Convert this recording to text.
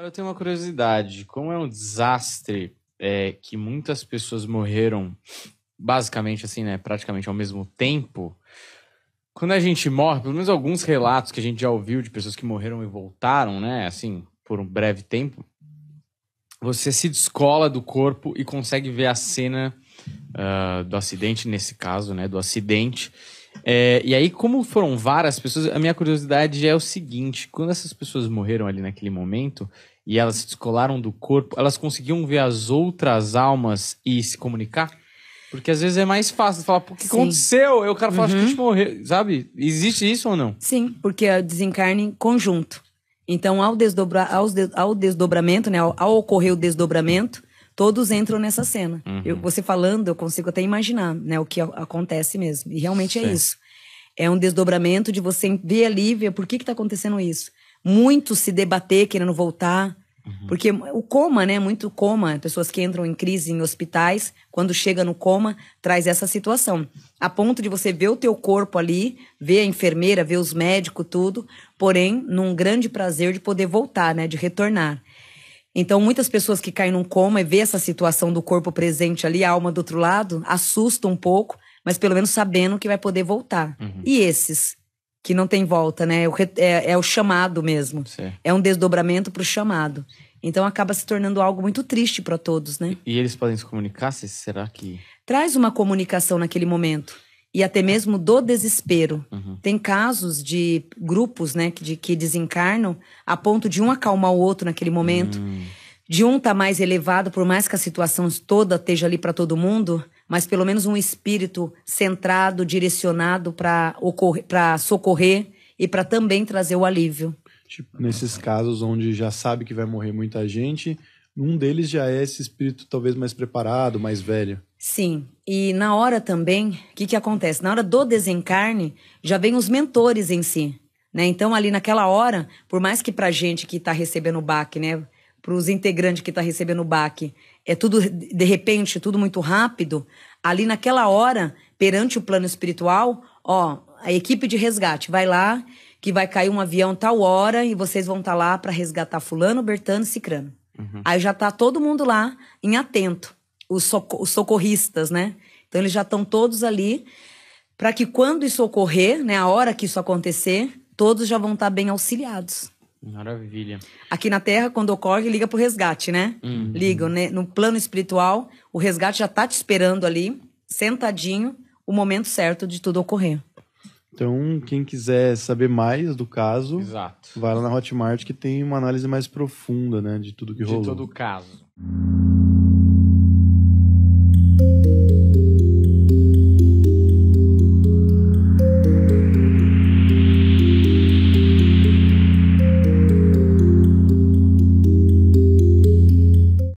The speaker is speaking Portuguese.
Agora eu tenho uma curiosidade. Como é um desastre é, que muitas pessoas morreram, basicamente assim, né? Praticamente ao mesmo tempo. Quando a gente morre, pelo menos alguns relatos que a gente já ouviu de pessoas que morreram e voltaram, né? Assim, por um breve tempo. Você se descola do corpo e consegue ver a cena uh, do acidente, nesse caso, né? Do acidente. É, e aí, como foram várias pessoas, a minha curiosidade é o seguinte: quando essas pessoas morreram ali naquele momento e elas se descolaram do corpo, elas conseguiam ver as outras almas e se comunicar? Porque às vezes é mais fácil falar, o que Sim. aconteceu? Aí o cara fala, acho que a Uhum. gente morreu, sabe? Existe isso ou não? Sim, porque é desencarne conjunto. Então, ao, desdobra, aos de- ao desdobramento, né, ao, ao ocorrer o desdobramento, todos entram nessa cena. Uhum. Eu- você falando, eu consigo até imaginar né, o que acontece mesmo. E realmente é Certo. isso. É um desdobramento de você ver ali, ver por que está acontecendo isso. Muito se debater, querendo voltar. Uhum. Porque o coma, né? Muito coma, pessoas que entram em crise em hospitais, quando chega no coma, traz essa situação. A ponto de você ver o teu corpo ali, ver a enfermeira, ver os médicos, tudo, porém, num grande prazer de poder voltar, né? De retornar. Então, muitas pessoas que caem num coma e vê essa situação do corpo presente ali, a alma do outro lado, assusta um pouco, mas pelo menos sabendo que vai poder voltar. Uhum. E esses que não tem volta, né? É o, é- é o chamado mesmo. Certo. É um desdobramento para o chamado. Então acaba se tornando algo muito triste para todos, né? E eles podem se comunicar? Se- Será que. Traz uma comunicação naquele momento e até mesmo do desespero. Uhum. Tem casos de grupos, né, que, de, que desencarnam a ponto de um acalmar o outro naquele momento, Hum, de um estar mais elevado, por mais que a situação toda esteja ali para todo mundo, mas pelo menos um espírito centrado, direcionado para para socorrer e para também trazer o alívio. Tipo, nesses casos onde já sabe que vai morrer muita gente, um deles já é esse espírito talvez mais preparado, mais velho. Sim, e na hora também, o que, que acontece? Na hora do desencarne, já vem os mentores em si. Né? Então, ali naquela hora, por mais que pra gente que tá recebendo o baque, né? Para os integrantes que tá recebendo o baque, é tudo, de repente, tudo muito rápido. Ali naquela hora, perante o plano espiritual, ó, a equipe de resgate vai lá, que vai cair um avião tal hora e vocês vão estar lá para resgatar fulano, Bertano e Cicrano. Aí já tá todo mundo lá em atento, os, soco- os socorristas, né? Então eles já estão todos ali para que quando isso ocorrer, né, a hora que isso acontecer, todos já vão estar bem auxiliados. Maravilha. Aqui na Terra, quando ocorre, liga pro resgate, né? Uhum. Ligam, né? No plano espiritual, o resgate já tá te esperando ali, sentadinho, o momento certo de tudo ocorrer. Então, quem quiser saber mais do caso, Exato. vai lá na Hotmart que tem uma análise mais profunda, né, de tudo que De rolou. todo caso.